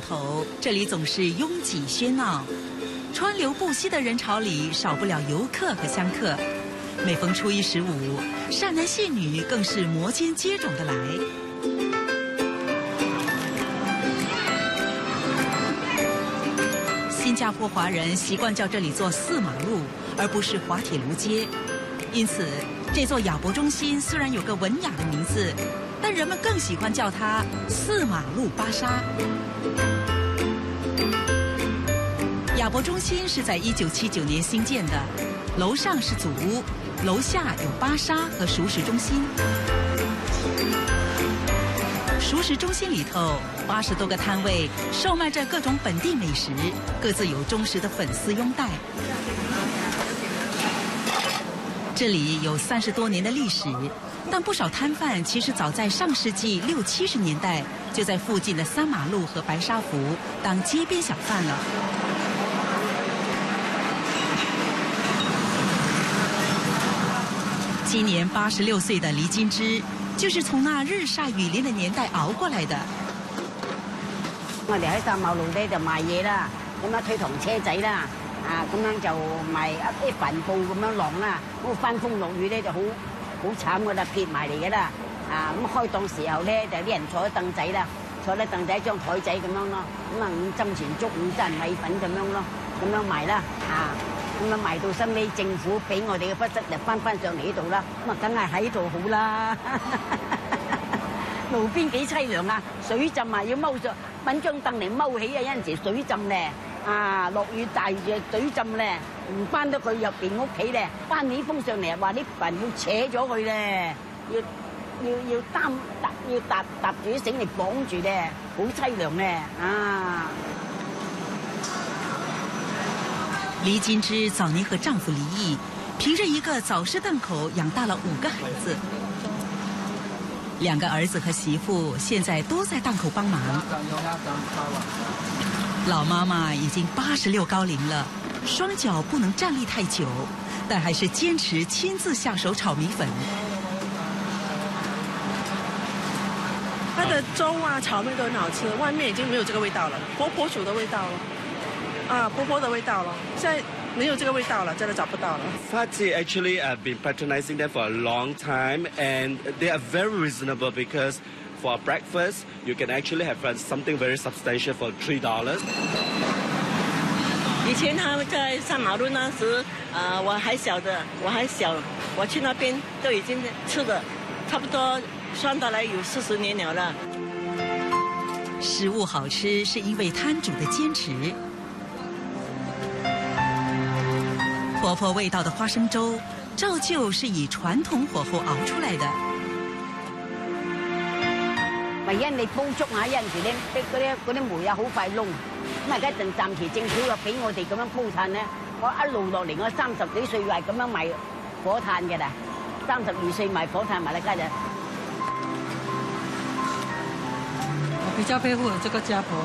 头，这里总是拥挤喧闹，川流不息的人潮里少不了游客和香客。每逢初一十五，善男信女更是摩肩接踵的来。新加坡华人习惯叫这里做四马路，而不是滑铁卢街，因此这座亚博中心虽然有个文雅的名字，但人们更喜欢叫它四马路巴沙。亚博中心是在一九七九年新建的，楼上是祖屋，楼下有巴沙和熟食中心。熟食中心里头，八十多个摊位售卖着各种本地美食，各自有忠实的粉丝拥戴。这里有三十多年的历史，但不少摊贩其实早在上世纪六七十年代就在附近的三马路和白沙湖当街边小贩了。今年八十六岁的黎金枝。就是從那日曬雨淋的年代熬過來的。我哋喺三馬路咧就賣嘢啦，咁樣推堂車仔啦，啊咁樣就賣一啲帆布咁樣晾啦，咁翻風落雨咧就好好慘噶啦，撇埋嚟噶啦，啊咁開檔時候咧就啲人坐喺凳仔啦，坐喺凳仔一張台仔咁樣咯，咁啊五針錢粥五針米粉咁樣咯，咁樣賣啦，啊。咁樣，賣到收尾，政府俾我哋嘅筆質就翻翻上嚟呢度啦。咁啊，梗係喺度好啦。路邊幾凄涼啊！水浸啊，要踎上揾張凳嚟踎起啊！有陣時水浸咧，啊落雨大雨水浸咧，唔翻得佢入邊屋企咧，翻起風上嚟話啲墳要扯咗佢咧，要要要擔搭要搭搭住啲繩嚟綁住咧，好凄涼咧啊！黎金枝早年和丈夫离异，凭着一个早市档口养大了五个孩子。两个儿子和媳妇现在都在档口帮忙。老妈妈已经八十六高龄了，双脚不能站立太久，但还是坚持亲自下手炒米粉。它的粥啊、炒面都很好吃，外面已经没有这个味道了，婆婆煮的味道了。啊，婆婆的味道了，现在没有这个味道了，真的找不到了。Fatty actually have been patronizing them for a long time, and they are very reasonable because for breakfast you can actually have something very substantial for three dollars. 以前他们在上马路那时，呃，我还小的，我还小，我去那边都已经吃的差不多算得来有四十年了了。食物好吃是因为摊主的坚持。婆婆味道的花生粥，照旧是以传统火候熬出来的。唯一你煲粥啊，有陣時咧，啲嗰啲嗰啲煤啊好快燶。咁啊，而家陣暫時政府又俾我哋咁樣煲炭咧，我一路落嚟，我三十幾歲係咁樣賣火炭嘅啦，三十二歲賣火炭賣得家陣。我比較佩服我這個家婆，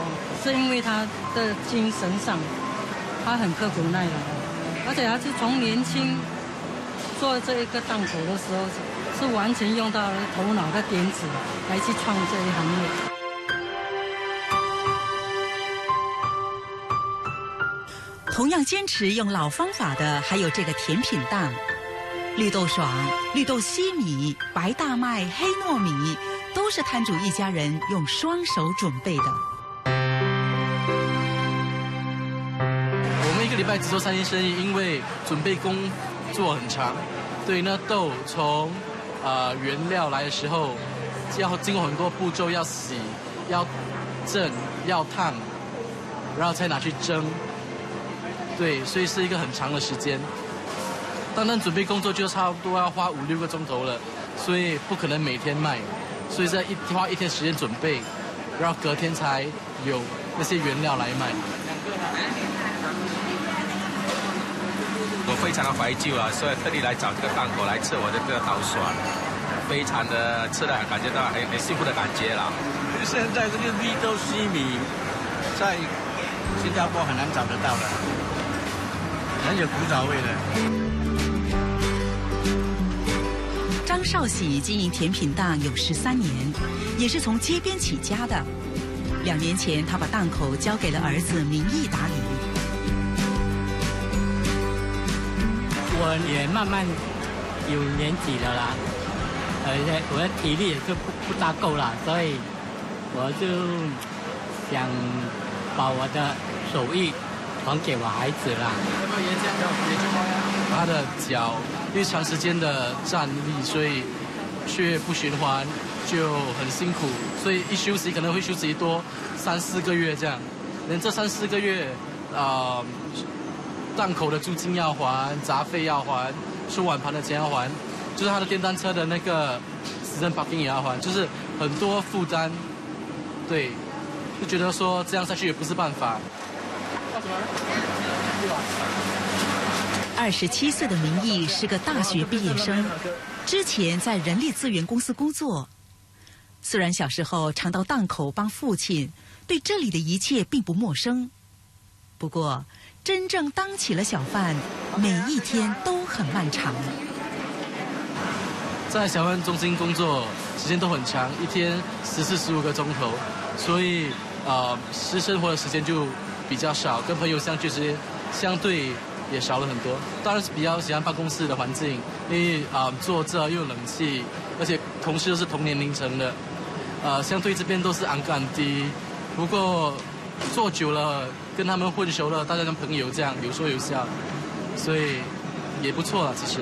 是因為她的精神上，她很刻苦耐勞。而且他是从年轻做这一个档口的时候，是完全用到头脑的点子来去创这一行业。同样坚持用老方法的，还有这个甜品档，绿豆爽、绿豆西米、白大麦、黑糯米，都是摊主一家人用双手准备的。我们一个礼拜只做三天生意，因为准备工作很长。对，那豆从啊原料来的时候，要经过很多步骤，要洗、要蒸、要烫，然后才拿去蒸。对，所以是一个很长的时间。单单准备工作就差不多要花五六个钟头了，所以不可能每天卖。所以在一花一天时间准备，然后隔天才有那些原料来卖。我非常的怀旧啊，所以特地来找这个档口来吃我的这个捣蒜，非常的吃的感觉到很很幸福的感觉了。现在这个绿豆西米在新加坡很难找得到的，很有古早味的。张少喜经营甜品档有十三年，也是从街边起家的。两年前，他把档口交给了儿子明义打理。我也慢慢有年纪了啦，而且我的体力也就不不大够了，所以我就想把我的手艺传给我孩子啦。他的脚因为长时间的站立，所以血液不循环，就很辛苦，所以一休息可能会休息多三四个月这样。连这三四个月，啊、档口的租金要还，杂费要还，收碗盘的钱要还，就是他的电单车的那个私人 parking 也要还，就是很多负担。对，就觉得说这样下去也不是办法。二十七岁的明义是个大学毕业生，之前在人力资源公司工作。虽然小时候常到档口帮父亲，对这里的一切并不陌生。不过，真正当起了小贩，每一天都很漫长。在小贩中心工作时间都很长，一天十四十五个钟头，所以呃，私生活的时间就比较少，跟朋友相聚时间相对也少了很多。当然是比较喜欢办公室的环境，因为啊、坐这又冷气，而且同事都是同年龄层的，呃，相对这边都是安感低。不过做久了，跟他们混熟了，大家跟朋友这样有说有笑，所以也不错了，其实。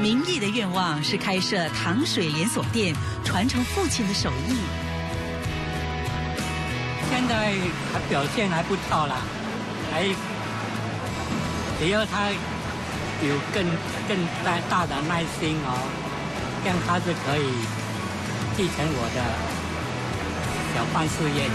明义的愿望是开设糖水连锁店，传承父亲的手艺。现在还表现还不错啦，还只要他有更更大大的耐心哦，这样他是可以继承我的小贩事业的。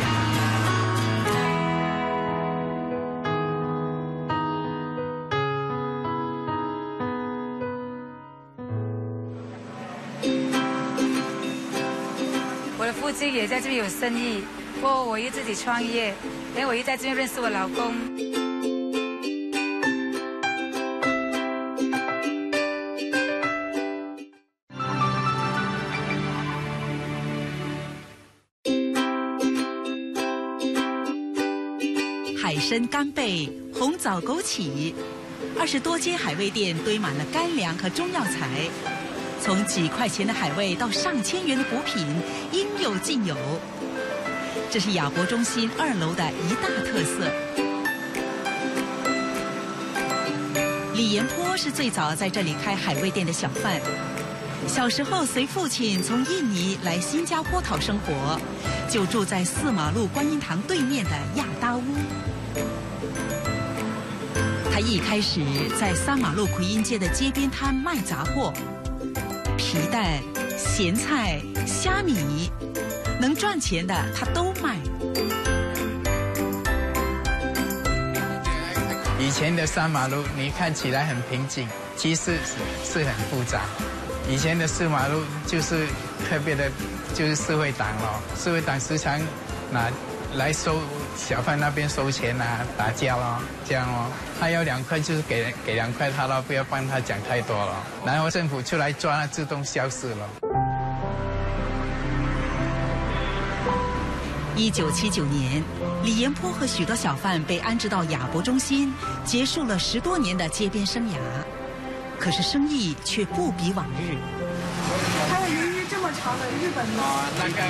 我的父亲也在这边有生意，不过我又自己创业，因为我又在这边认识我老公。干贝、红枣枸杞，二十多间海味店堆满了干粮和中药材，从几块钱的海味到上千元的补品，应有尽有。这是亚博中心二楼的一大特色。李延坡是最早在这里开海味店的小贩。小时候随父亲从印尼来新加坡讨生活，就住在四马路观音堂对面的亚达屋。他一开始在三马路奎因街的街边摊卖杂货，皮蛋、咸菜、虾米，能赚钱的他都卖。以前的三马路你看起来很平静，其实是是很复杂。以前的四马路就是特别的，就是社会党咯，社会党时常拿来收小贩那边收钱啊，打架咯，这样哦。他要两块就是给给两块他了，不要帮他讲太多了。然后政府出来抓，自动消失了。一九七九年，李延坡和许多小贩被安置到亚博中心，结束了十多年的街边生涯。可是生意却不比往日。还有这么长的日本哦，那个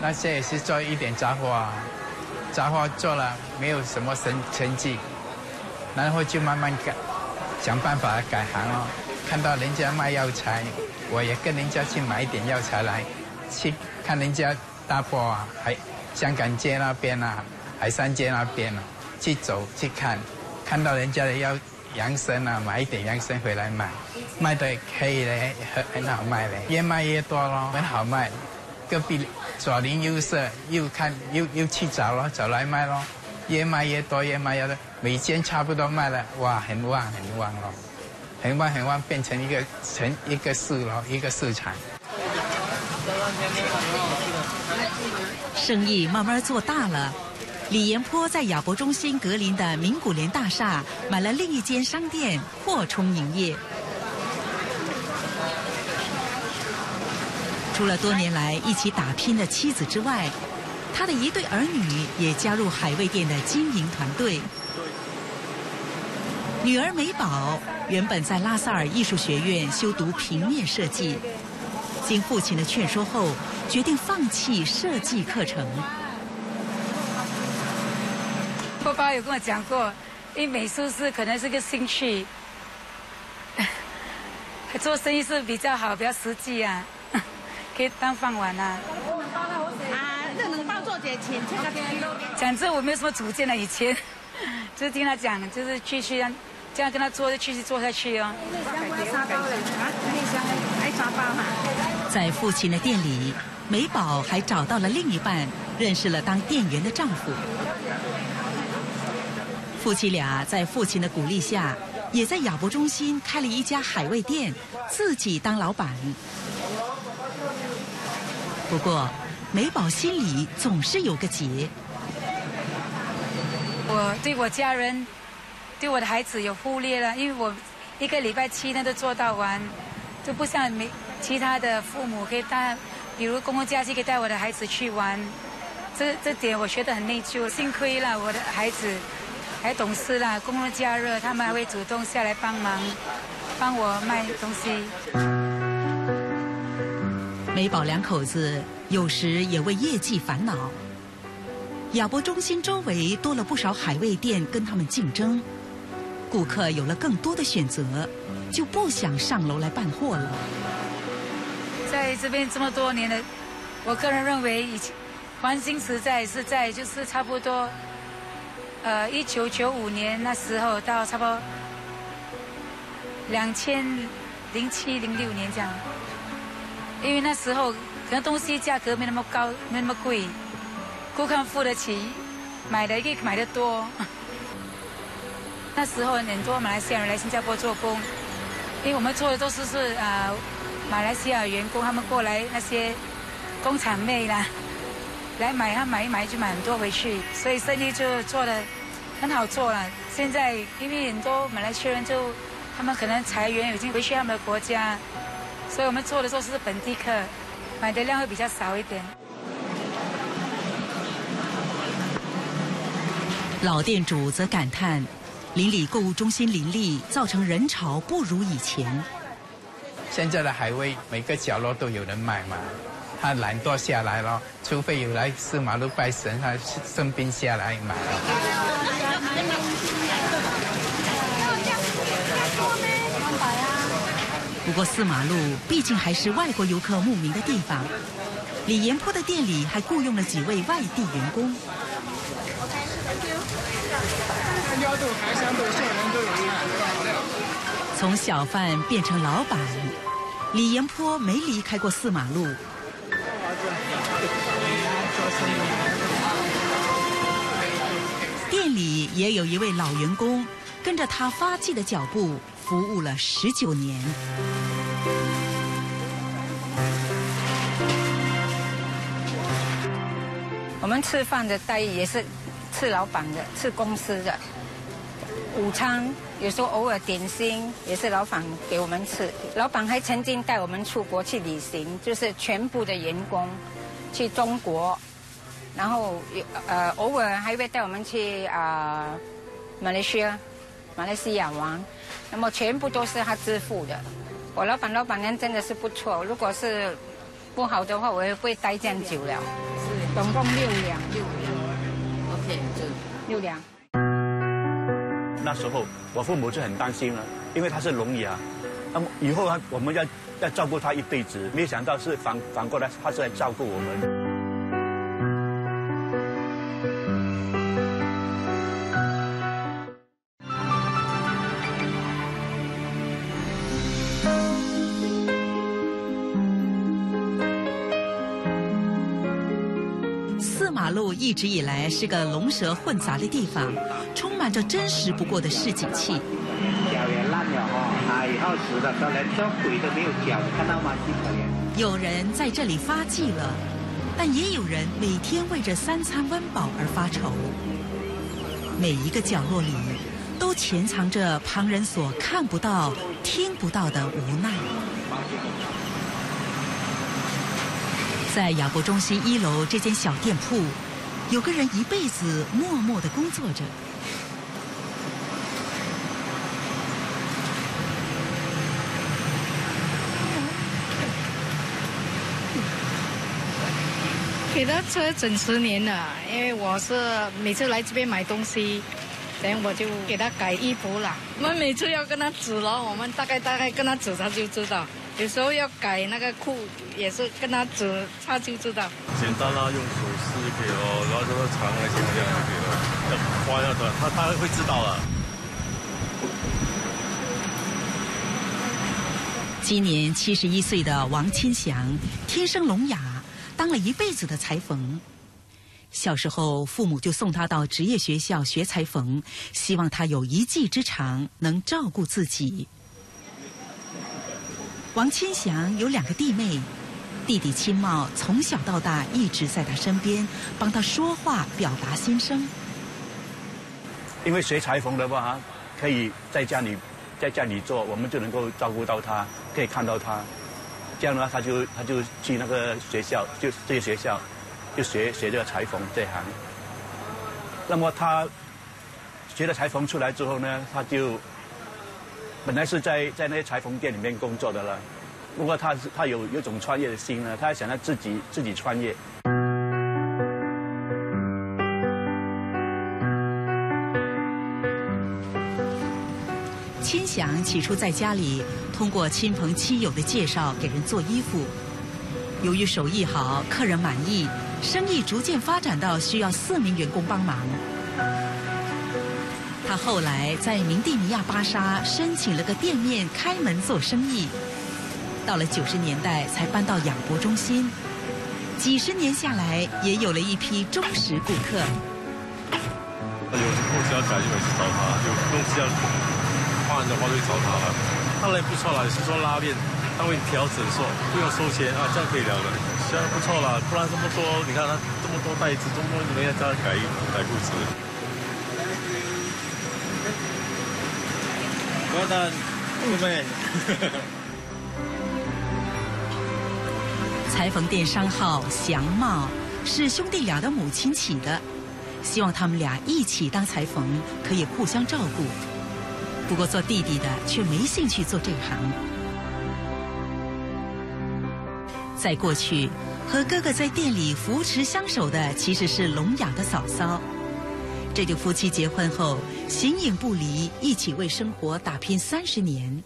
那些也是做一点杂货啊，杂货做了没有什么成成绩，然后就慢慢改，想办法改行哦。看到人家卖药材，我也跟人家去买一点药材来，去看人家大坡啊，海香港街那边啊，海山街那边啊，去走去看，看到人家的药。洋参啊，买一点洋参回来卖，卖的可以嘞，很很好卖嘞，越卖越多咯，很好卖。隔壁左邻右舍又看又又去找咯，找来卖咯，越卖越多，越卖越多，每间差不多卖了，哇，很旺很旺咯，很旺很旺，变成一个成一个市咯，一个市场。生意慢慢做大了。李延坡在亚博中心格林的名古联大厦买了另一间商店，扩充营业。除了多年来一起打拼的妻子之外，他的一对儿女也加入海味店的经营团队。女儿美宝原本在拉萨尔艺术学院修读平面设计，经父亲的劝说后，决定放弃设计课程。爸爸有跟我讲过，因为美术是可能是个兴趣，做生意是比较好，比较实际啊，可以当饭碗啊。啊，这能包做点钱，这个讲这，我没有什么主见了，以前 就是听他讲，就是继续这样跟他做，就继续做下去哦。沙包嘞啊，内香爱沙包哈。在父亲的店里，美宝还找到了另一半，认识了当店员的丈夫。夫妻俩在父亲的鼓励下，也在亚博中心开了一家海味店，自己当老板。不过，美宝心里总是有个结。我对我家人。对我的孩子有忽略了，因为我一个礼拜七天都做到完，就不像没其他的父母可以带，比如公共假期可以带我的孩子去玩，这这点我觉得很内疚。幸亏了我的孩子还懂事啦，公共假日他们还会主动下来帮忙，帮我卖东西。美宝两口子有时也为业绩烦恼。亚博中心周围多了不少海味店跟他们竞争。顾客有了更多的选择，就不想上楼来办货了。在这边这么多年的，我个人认为，已经黄金时代是在就是差不多，呃，一九九五年那时候到差不多两千零七零六年这样，因为那时候可能东西价格没那么高，没那么贵，顾客付得起，买的可以买的多。那时候很多马来西亚人来新加坡做工，因为我们做的都是是啊马来西亚员工，他们过来那些工厂妹啦，来买，他买一买就买很多回去，所以生意就做的很好做了。现在因为很多马来西亚人就他们可能裁员，已经回去他们的国家，所以我们做的时候是本地客，买的量会比较少一点。老店主则感叹。邻里购物中心林立，造成人潮不如以前。现在的海味每个角落都有人买嘛，他懒惰下来了，除非有来四马路拜神，他生病下来买了。过四马路毕竟还是外国游客慕名的地方，李延坡的店里还雇佣了几位外地员工。从小贩变成老板，李延坡没离开过四马路。店里也有一位老员工，跟着他发迹的脚步，服务了十九年。我们吃饭的待遇也是吃老板的，吃公司的。午餐有时候偶尔点心也是老板给我们吃。老板还曾经带我们出国去旅行，就是全部的员工去中国，然后呃偶尔还会带我们去啊马来西亚、马来西亚玩。那么全部都是他支付的。我老板老板娘真的是不错。如果是不好的话，我也会待这样久了。是，总共六两，六两。OK，就六两。那时候我父母就很担心了，因为他是聋哑，那么以后他我们要要照顾他一辈子，没想到是反反过来，他是来照顾我们。一直以来是个龙蛇混杂的地方，充满着真实不过的市井气。脚也烂了哈，啊，以后死的可能做鬼都没有脚，看到吗？可怜。有人在这里发迹了，但也有人每天为着三餐温饱而发愁。每一个角落里，都潜藏着旁人所看不到、听不到的无奈。在亚博中心一楼这间小店铺，有个人一辈子默默的工作着。给他车整十年了，因为我是每次来这边买东西，等我就给他改衣服了。我们每次要跟他指了，我们大概大概跟他指，他就知道。有时候要改那个裤，也是跟他指，他就知道。简单啦，用手撕就可以了，然后就是长一些这样就可以了。要花要短，他他会知道了。今年七十一岁的王清祥，天生聋哑，当了一辈子的裁缝。小时候，父母就送他到职业学校学裁缝，希望他有一技之长，能照顾自己。王清祥有两个弟妹，弟弟清茂从小到大一直在他身边，帮他说话，表达心声。因为学裁缝的话，可以在家里在家里做，我们就能够照顾到他，可以看到他。这样的话，他就他就去那个学校，就这些学校，就学学这个裁缝这行。那么他学了裁缝出来之后呢，他就本来是在在那些裁缝店里面工作的了。不过他他有有种创业的心呢，他想要自己自己创业。亲祥起初在家里通过亲朋戚友的介绍给人做衣服，由于手艺好，客人满意，生意逐渐发展到需要四名员工帮忙。他后来在明地尼亚巴沙申请了个店面开门做生意，到了九十年代才搬到亚博中心，几十年下来也有了一批忠实顾客。有东西要改就会去找他，有东西要换的话就找他了。他人不错啦，是说拉链，他会调整说不用收钱啊，这样可以了的，现在不错了。不然这么多，你看他这么多袋子，这么多人要这样改、改裤子。裁缝店商号祥茂是兄弟俩的母亲起的，希望他们俩一起当裁缝，可以互相照顾。不过做弟弟的却没兴趣做这行。在过去，和哥哥在店里扶持相守的其实是聋哑的嫂嫂。这对夫妻结婚后形影不离，一起为生活打拼三十年。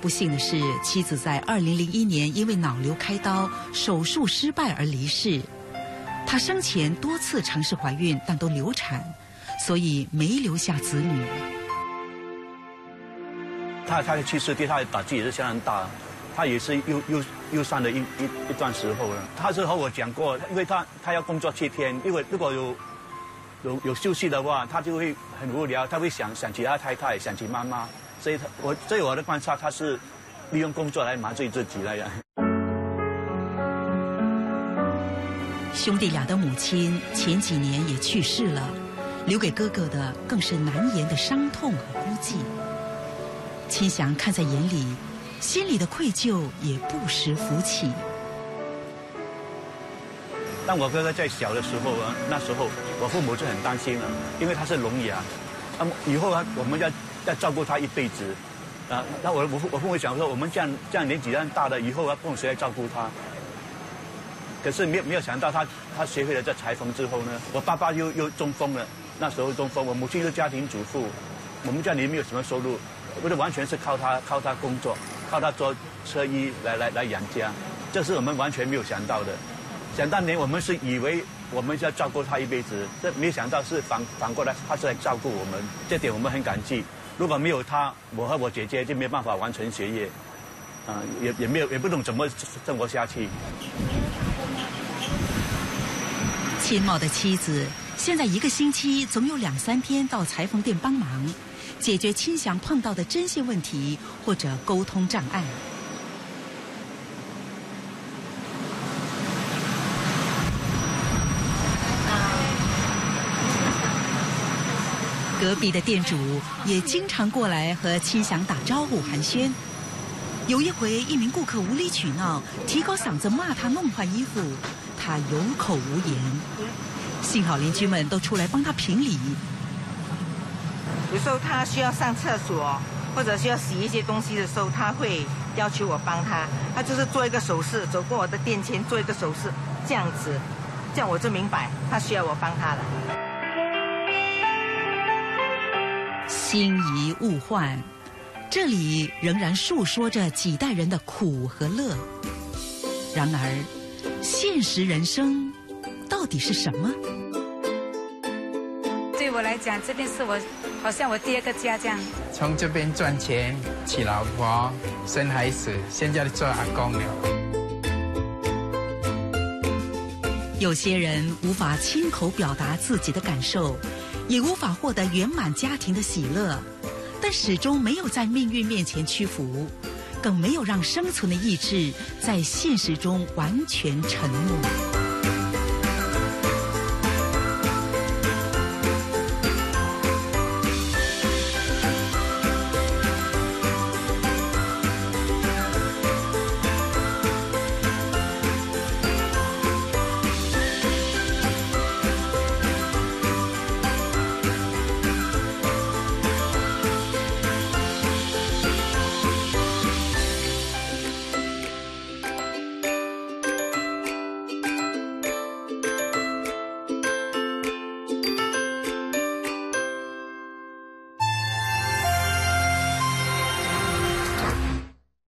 不幸的是，妻子在二零零一年因为脑瘤开刀手术失败而离世。他生前多次尝试怀孕，但都流产，所以没留下子女。他他的去世对他的打击也是相当大，他也是忧忧忧伤的一一一段时候了。他是和我讲过，因为他他要工作七天，因为如果有有有休息的话，他就会很无聊，他会想想起他太太，想起妈妈。所以他我在我的观察，他是利用工作来麻醉自己那样。兄弟俩的母亲前几年也去世了，留给哥哥的更是难言的伤痛和孤寂。秦祥看在眼里，心里的愧疚也不时浮起。但我哥哥在小的时候啊，那时候我父母就很担心了，因为他是聋哑，那么以后啊，我们要要照顾他一辈子，啊，那我我我父母想说，我们这样这样年纪这样大的，以后要供谁来照顾他？可是没有没有想到，他他学会了这裁缝之后呢，我爸爸又又中风了，那时候中风，我母亲是家庭主妇，我们家里没有什么收入，不是完全是靠他靠他工作，靠他做车衣来来来养家，这是我们完全没有想到的。想当年我们是以为我们要照顾他一辈子，这没想到是反反过来，他是来照顾我们，这点我们很感激。如果没有他，我和我姐姐就没办法完成学业，啊，也也没有也不懂怎么生活下去。亲茂的妻子现在一个星期总有两三天到裁缝店帮忙，解决亲祥碰到的针线问题或者沟通障碍。隔壁的店主也经常过来和亲祥打招呼寒暄。有一回，一名顾客无理取闹，提高嗓子骂他弄坏衣服，他有口无言。幸好邻居们都出来帮他评理。有时候他需要上厕所，或者需要洗一些东西的时候，他会要求我帮他。他就是做一个手势，走过我的店前做一个手势，这样子，这样我就明白他需要我帮他了。心移物换。这里仍然诉说着几代人的苦和乐。然而，现实人生到底是什么？对我来讲，这边是我好像我第二个家这样。从这边赚钱、娶老婆、生孩子，现在做阿公了。有些人无法亲口表达自己的感受，也无法获得圆满家庭的喜乐。但始终没有在命运面前屈服，更没有让生存的意志在现实中完全沉没。